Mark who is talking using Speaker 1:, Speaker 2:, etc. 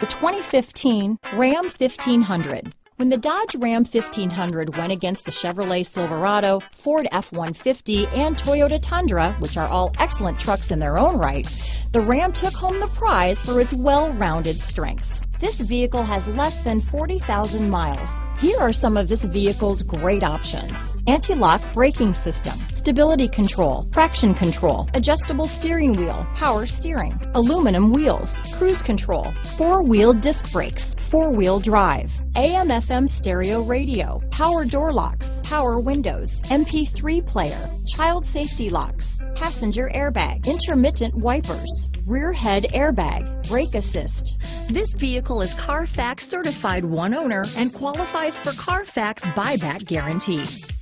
Speaker 1: The 2015 Ram 1500. When the Dodge Ram 1500 went against the Chevrolet Silverado, Ford F-150, and Toyota Tundra, which are all excellent trucks in their own right, the Ram took home the prize for its well-rounded strengths. This vehicle has less than 40,000 miles. Here are some of this vehicle's great options. Anti-lock braking system, stability control, traction control, adjustable steering wheel, power steering, aluminum wheels, cruise control, four-wheel disc brakes, four-wheel drive, AM FM stereo radio, power door locks, power windows, MP3 player, child safety locks, passenger airbag, intermittent wipers, rear head airbag, brake assist. This vehicle is Carfax certified one owner and qualifies for Carfax buyback guarantee.